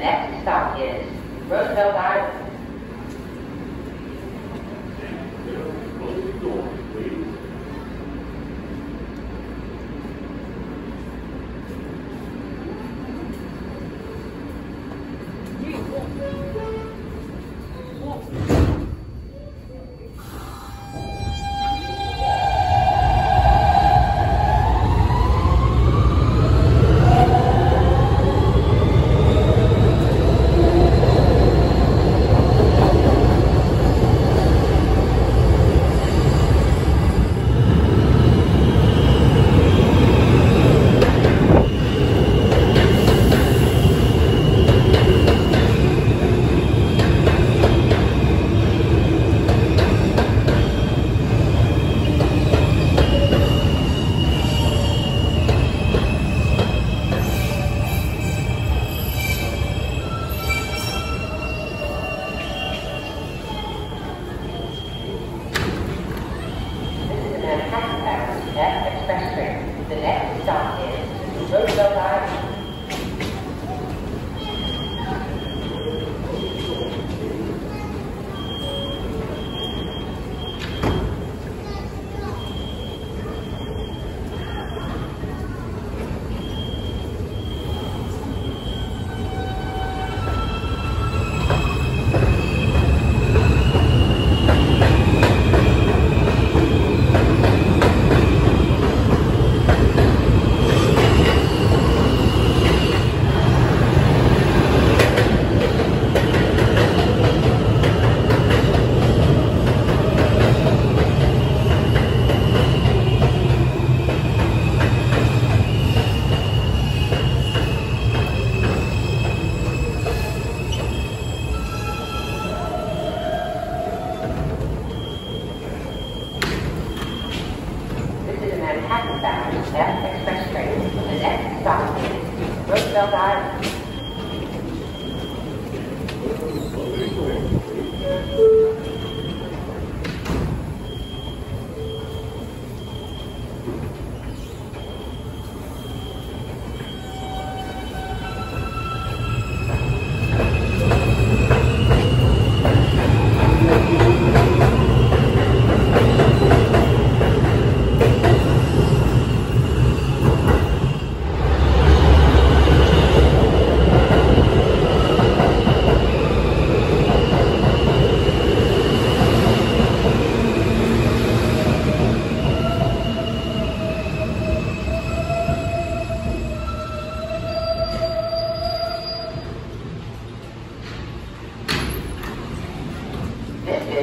next stop is Roosevelt Island.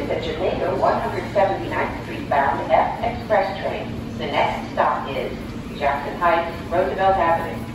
the Jamaica 179th Street bound F express train. The next stop is Jackson Heights, Roosevelt Avenue.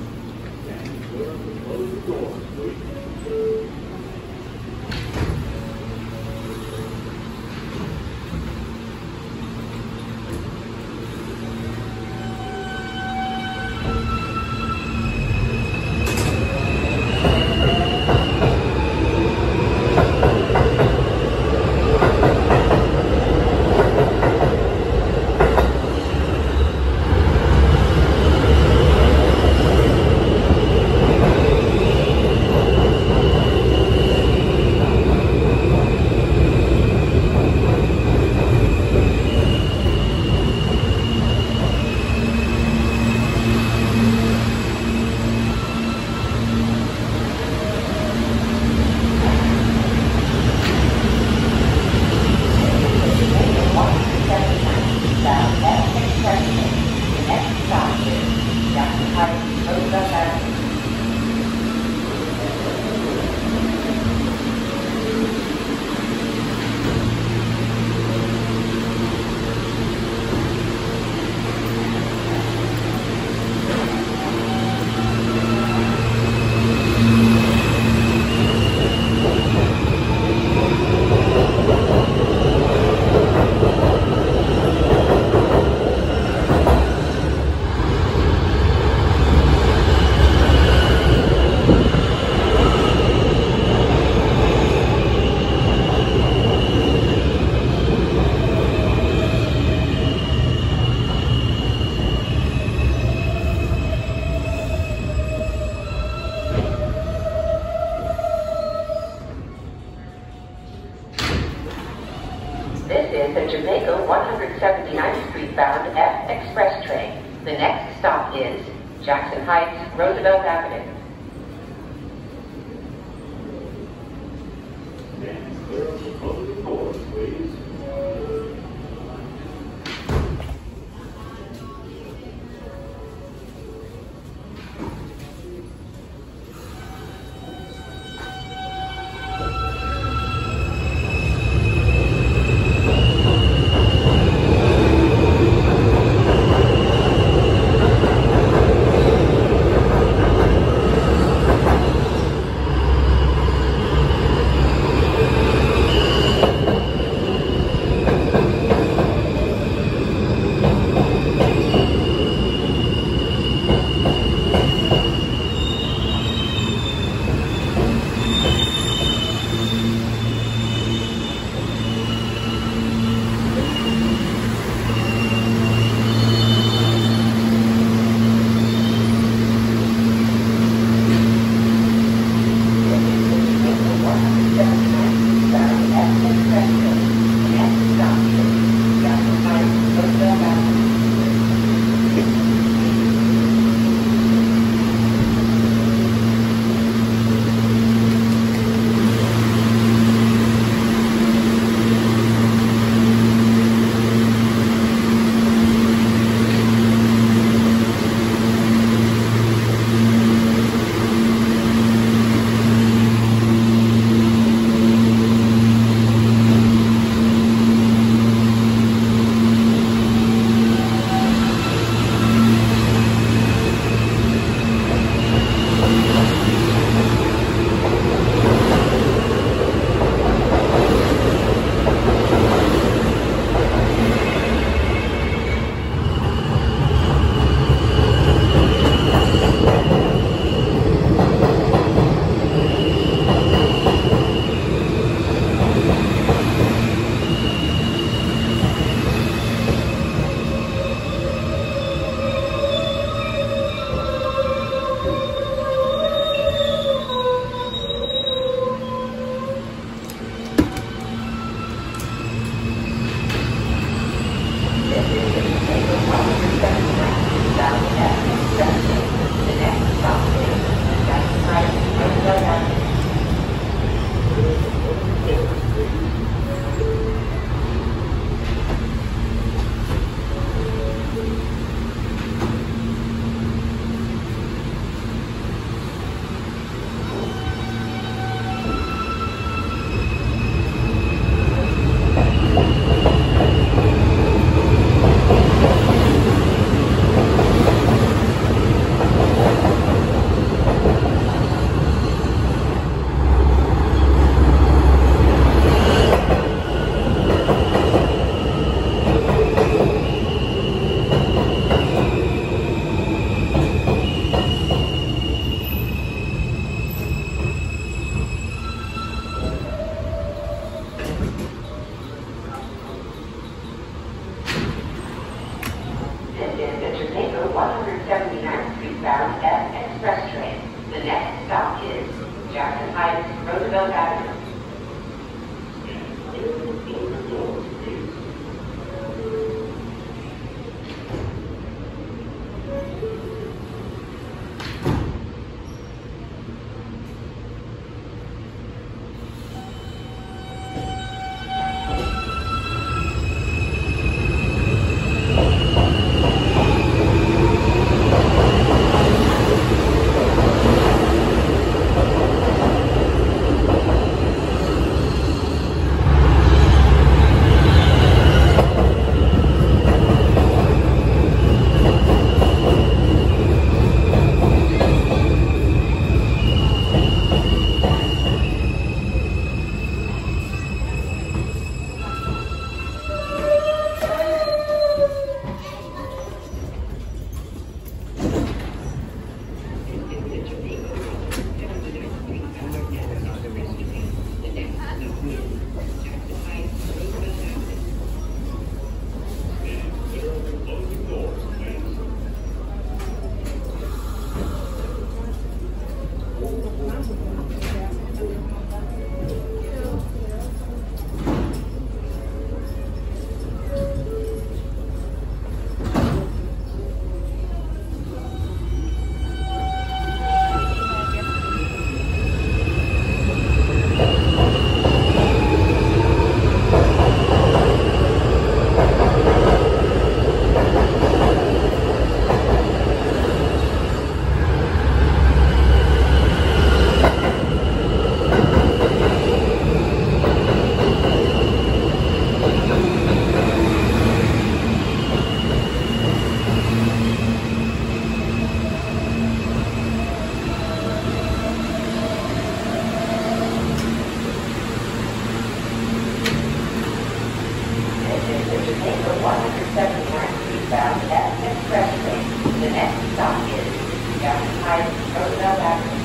The next stop is Jackson Heights, Roosevelt Avenue.